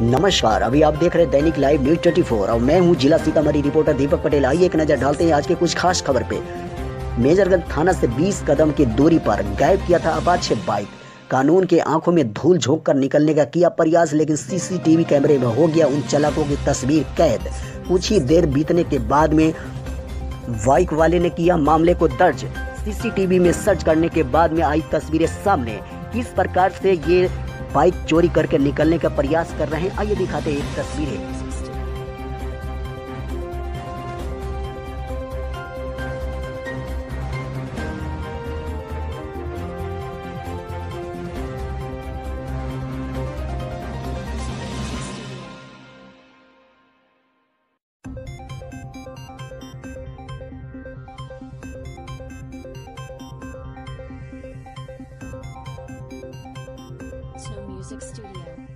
नमस्कार, अभी आप देख रहे दैनिक लाइव न्यूज़ 24 और मैं हूँ जिला सीतामढ़ी रिपोर्टर दीपक पटेल। आइए एक नज़र डालते हैं आज के कुछ खास खबर पे। मेजरगंज थाना से 20 कदम की दूरी पर गायब किया था अपाचे बाइक। कानून के आँखों में धूल झोंक कर निकलने का किया प्रयास, लेकिन सीसीटीवी कैमरे में हो गया उन चालकों की तस्वीर कैद। कुछ ही देर बीतने के बाद में बाइक वाले ने किया मामले को दर्ज। सीसीटीवी में सर्च करने के बाद में आई तस्वीरें सामने। किस प्रकार से ये बाइक चोरी करके निकलने का प्रयास कर रहे हैं। आइए दिखाते हैं एक तस्वीर to Music Studio.